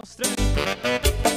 Australia.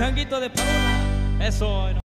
Changuito de Paula. Eso.